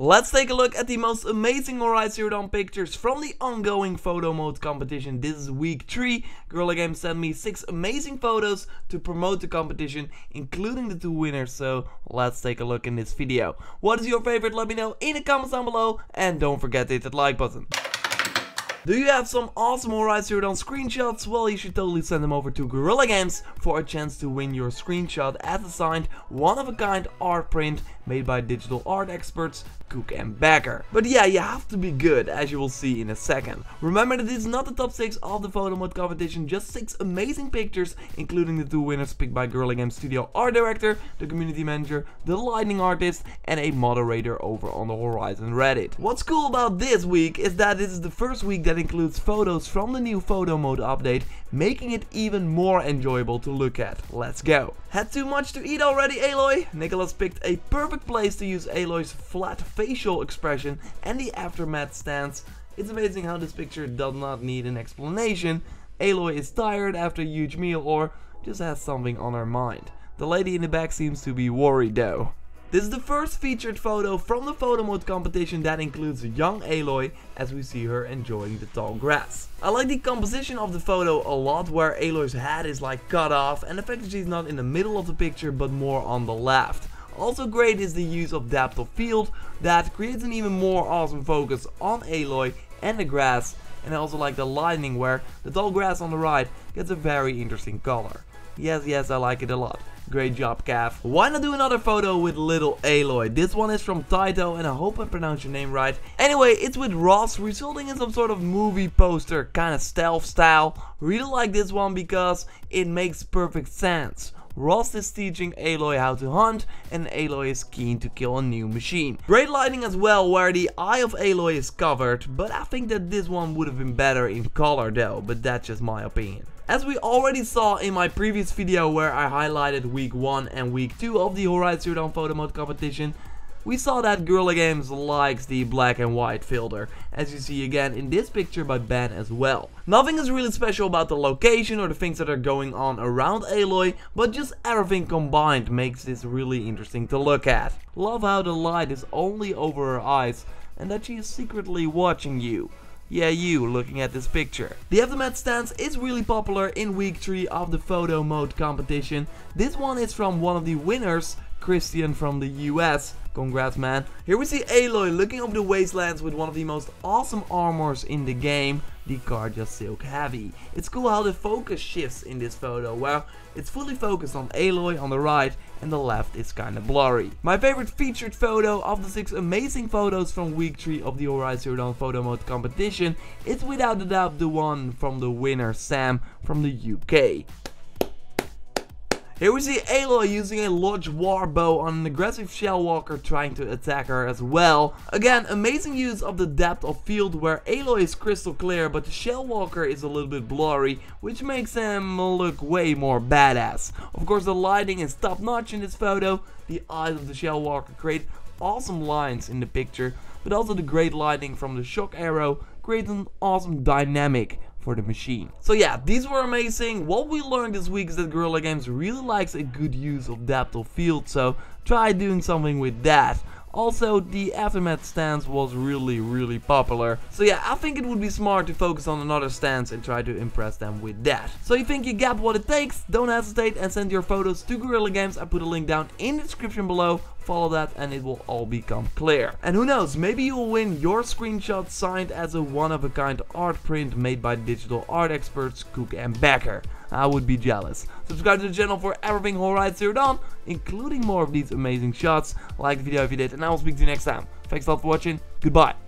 Let's take a look at the most amazing Horizon Zero pictures from the ongoing photo mode competition. This is week 3. Guerrilla Games sent me 6 amazing photos to promote the competition, including the two winners, so let's take a look in this video. What is your favorite? Let me know in the comments down below, and don't forget to hit that like button. Do you have some awesome Horizon Zero Dawn screenshots? Well, you should totally send them over to Guerrilla Games for a chance to win your screenshot as a signed, one-of-a-kind art print made by digital art experts Cook and Becker. But yeah, you have to be good, as you will see in a second. Remember that this is not the top 6 of the photo mode competition, just 6 amazing pictures, including the two winners picked by Guerrilla Games Studio art director, the community manager, the lightning artist, and a moderator over on the Horizon Reddit. What's cool about this week is that this is the first week that includes photos from the new photo mode update, making it even more enjoyable to look at. Let's go. Had too much to eat already, Aloy? Nicholas picked a perfect place to use Aloy's flat facial expression and the aftermath stance. It's amazing how this picture does not need an explanation. Aloy is tired after a huge meal or just has something on her mind. The lady in the back seems to be worried though. This is the first featured photo from the photo mode competition that includes young Aloy as we see her enjoying the tall grass. I like the composition of the photo a lot where Aloy's head is like cut off and the fact that she's not in the middle of the picture but more on the left. Also great is the use of depth of field that creates an even more awesome focus on Aloy and the grass and I also like the lighting where the tall grass on the right gets a very interesting color. Yes, yes, I like it a lot. Great job, Cav. Why not do another photo with little Aloy? This one is from Taito and I hope I pronounced your name right. Anyway, it's with Rost, resulting in some sort of movie poster, kind of stealth style. Really like this one because it makes perfect sense. Rost is teaching Aloy how to hunt and Aloy is keen to kill a new machine. Great lighting as well where the eye of Aloy is covered, but I think that this one would have been better in color though, but that's just my opinion. As we already saw in my previous video where I highlighted week 1 and week 2 of the Horizon Dawn photo mode competition, we saw that Guerrilla Games likes the black and white filter, as you see again in this picture by Ben as well. Nothing is really special about the location or the things that are going on around Aloy, but just everything combined makes this really interesting to look at. Love how the light is only over her eyes and that she is secretly watching you. Yeah, you looking at this picture. The Aftermath stance is really popular in week 3 of the photo mode competition. This one is from one of the winners, Christian from the US. Congrats man. Here we see Aloy looking over the wastelands with one of the most awesome armors in the game, the Carja Silk Heavy. It's cool how the focus shifts in this photo, where it's fully focused on Aloy on the right and the left is kinda blurry. My favorite featured photo of the 6 amazing photos from week 3 of the Horizon Zero Dawn photo mode competition is without a doubt the one from the winner Sam from the UK. Here we see Aloy using a Lodge Warbow on an aggressive Shellwalker trying to attack her as well. Again, amazing use of the depth of field where Aloy is crystal clear but the Shellwalker is a little bit blurry, which makes him look way more badass. Of course the lighting is top notch in this photo, the eyes of the Shellwalker create awesome lines in the picture, but also the great lighting from the shock arrow creates an awesome dynamic for the machine. So yeah, these were amazing. What we learned this week is that Guerrilla Games really likes a good use of depth of field, so try doing something with that. Also, the Aftermath stance was really, really popular. So yeah, I think it would be smart to focus on another stance and try to impress them with that. So you think you got what it takes? Don't hesitate and send your photos to Guerrilla Games. I put a link down in the description below. Follow that and it will all become clear. And who knows, maybe you will win your screenshot signed as a one-of-a-kind art print made by digital art experts Cook and Becker. I would be jealous. Subscribe to the channel for everything Horizon Zero Dawn, including more of these amazing shots. Like the video if you did, and I will speak to you next time. Thanks a lot for watching. Goodbye.